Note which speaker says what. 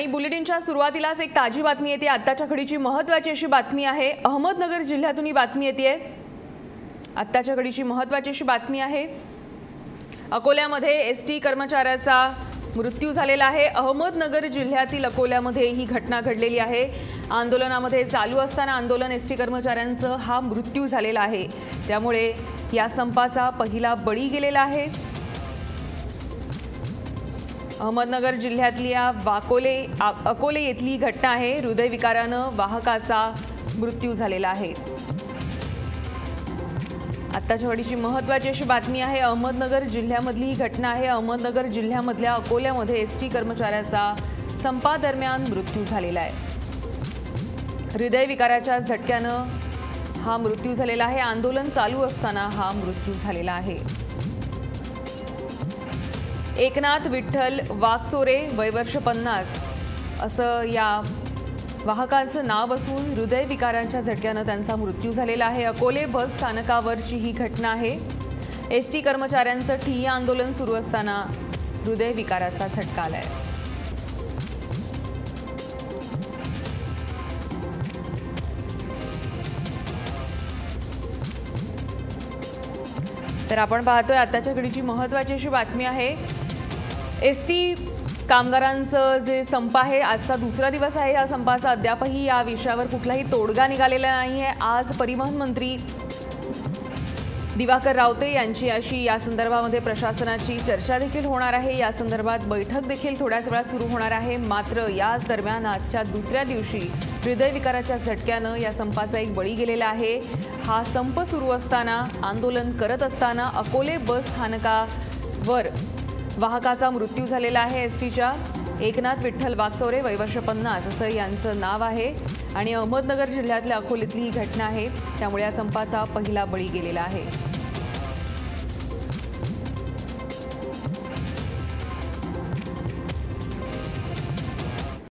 Speaker 1: आणि बुलेटिनच्या सुरुवातीलाच एक ताजी बातमी येते. आत्ताच्या घडीची महत्त्वाची अशी बातमी आहे. अहमदनगर जिल्ह्यातून ही बातमी येते आत्ताच्या घडीची महत्त्वाची अशी बातमी आहे. अकोल्यामध्ये एस टी कर्मचाऱ्याचा मृत्यू झालेला आहे. अहमदनगर जिल्ह्यातील अकोल्यामध्ये ही घटना घडलेली आहे. आंदोलनामध्ये चालू असताना आंदोलन एस टी कर्मचाऱ्यांचं हा मृत्यू झालेला आहे. त्यामुळे या संपाचा पहिला बळी गेलेला आहे. अहमदनगर जिल्ह्यातल्या वाकोले अकोले येथली घटना आहे. हृदयविकारानं वाहकाचा मृत्यू झालेला आहे. आत्ताच्या वडीची महत्त्वाची अशी बातमी आहे अहमदनगर जिल्ह्यामधली ही घटना आहे. अहमदनगर जिल्ह्यामधल्या अकोल्यामध्ये एस टी कर्मचाऱ्याचा संपादरम्यान मृत्यू झालेला आहे. हृदयविकाराच्या झटक्यानं हा मृत्यू झालेला आहे. आंदोलन चालू असताना हा मृत्यू झालेला आहे. एकनाथ विठ्ठल वाघचोरे वयवर्ष पन्नास. असं या वाहकांचं नाव असून हृदयविकारांच्या झटक्यानं त्यांचा मृत्यू झालेला आहे. अकोले बस स्थानकावरची ही घटना आहे. एस टी कर्मचाऱ्यांचं ठिय्या आंदोलन सुरू असताना हृदयविकाराचा झटका आलाय. तर आपण पाहतोय आताच्या घडीची महत्त्वाची अशी बातमी आहे. एस टी कामगारांचं जे संप आहे आजचा दुसरा दिवस आहे या संपाचा. अद्यापही या विषयावर कुठलाही तोडगा निघालेला नाही आहे आज परिवहन मंत्री दिवाकर रावते यांची अशी या संदर्भामध्ये प्रशासनाची चर्चा देखील होणार आहे. या संदर्भात बैठक देखील थोड्याच वेळात सुरू होणार आहे. मात्र याच दरम्यान आजच्या दुसऱ्या दिवशी हृदयविकाराच्या झटक्यानं या संपाचा एक बळी गेलेला आहे. हा संप सुरू असताना आंदोलन करत असताना अकोले बस स्थानकावर वाहकाचा मृत्यू झालेला आहे एस टीच्या एकनाथ विठ्ठल वागचौरे वैवर्ष पन्नास असं यांचं नाव आहे. आणि अहमदनगर जिल्ह्यातल्या अकोलीतली ही घटना आहे. त्यामुळे या संपाचा पहिला बळी गेलेला आहे.